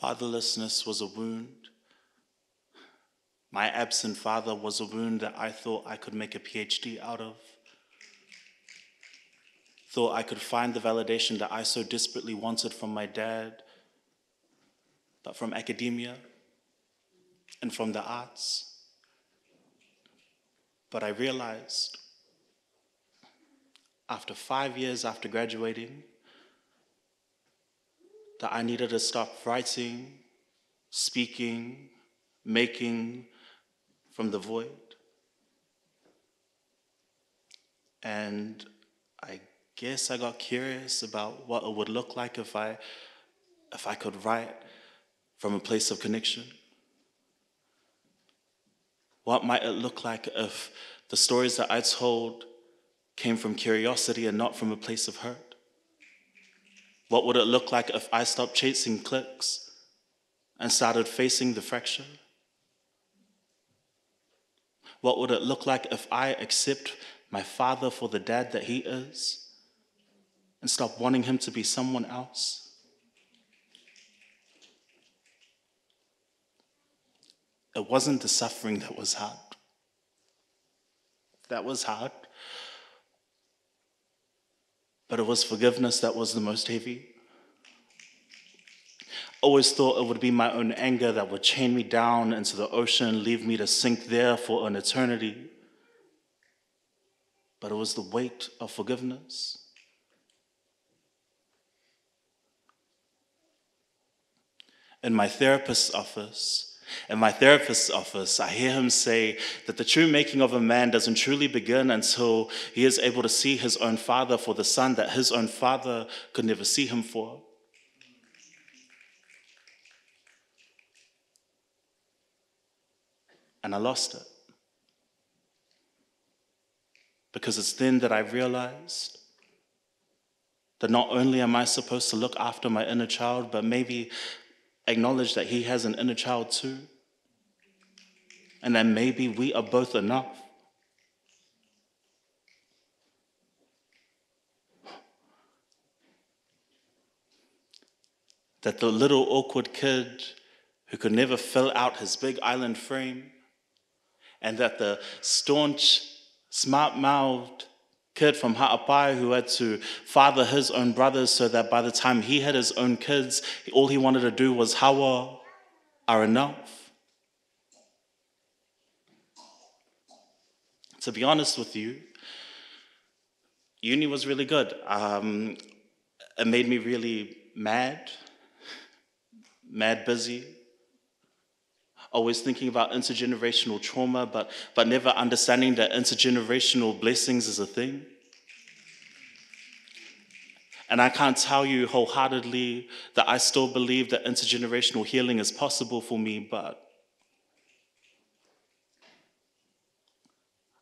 Fatherlessness was a wound. My absent father was a wound that I thought I could make a PhD out of. Thought I could find the validation that I so desperately wanted from my dad, but from academia and from the arts. But I realized after five years after graduating that I needed to stop writing, speaking, making from the void. And I guess I got curious about what it would look like if I if I could write from a place of connection. What might it look like if the stories that I told came from curiosity and not from a place of hurt? What would it look like if I stopped chasing clicks and started facing the fracture? What would it look like if I accept my father for the dad that he is and stop wanting him to be someone else? It wasn't the suffering that was hard. That was hard. But it was forgiveness that was the most heavy. Always thought it would be my own anger that would chain me down into the ocean, leave me to sink there for an eternity. But it was the weight of forgiveness. In my therapist's office, in my therapist's office, I hear him say that the true making of a man doesn't truly begin until he is able to see his own father for the son that his own father could never see him for. And I lost it. Because it's then that I realized that not only am I supposed to look after my inner child, but maybe acknowledge that he has an inner child too. And that maybe we are both enough. That the little awkward kid who could never fill out his big island frame, and that the staunch, smart mouthed kid from Ha'apai who had to father his own brothers so that by the time he had his own kids, all he wanted to do was hawa are enough. To be honest with you, uni was really good. Um, it made me really mad, mad busy, always thinking about intergenerational trauma, but, but never understanding that intergenerational blessings is a thing. And I can't tell you wholeheartedly that I still believe that intergenerational healing is possible for me, but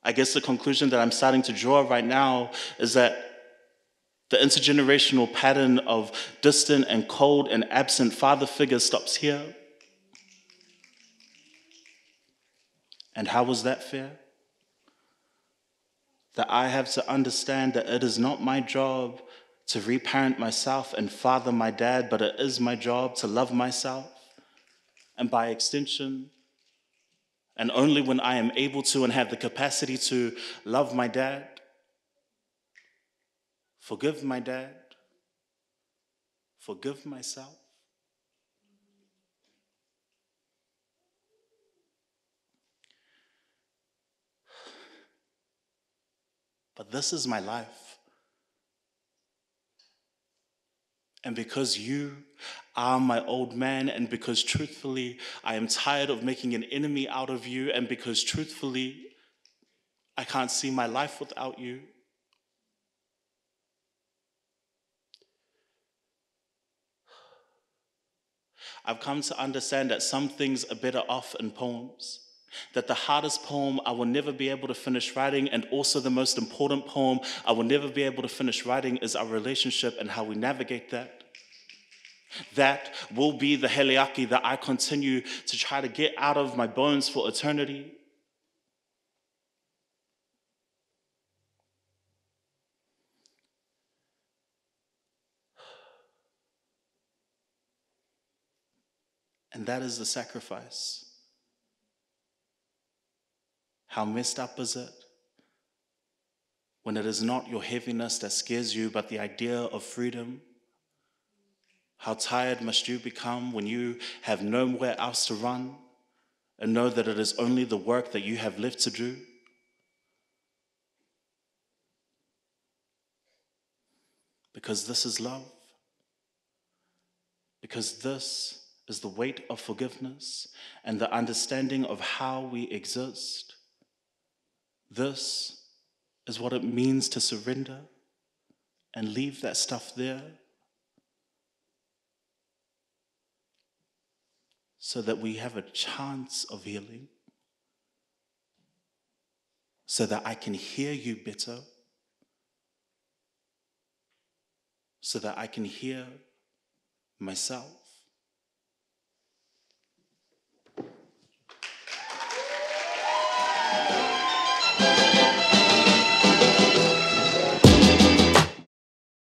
I guess the conclusion that I'm starting to draw right now is that the intergenerational pattern of distant and cold and absent father figures stops here. And how was that fair? That I have to understand that it is not my job to reparent myself and father my dad, but it is my job to love myself. And by extension, and only when I am able to and have the capacity to love my dad, forgive my dad, forgive myself, But this is my life. And because you are my old man, and because truthfully, I am tired of making an enemy out of you, and because truthfully, I can't see my life without you. I've come to understand that some things are better off in poems that the hardest poem I will never be able to finish writing, and also the most important poem I will never be able to finish writing, is our relationship and how we navigate that. That will be the heliaki that I continue to try to get out of my bones for eternity. And that is the sacrifice how messed up is it when it is not your heaviness that scares you, but the idea of freedom? How tired must you become when you have nowhere else to run and know that it is only the work that you have left to do? Because this is love. Because this is the weight of forgiveness and the understanding of how we exist. This is what it means to surrender and leave that stuff there so that we have a chance of healing, so that I can hear you better, so that I can hear myself.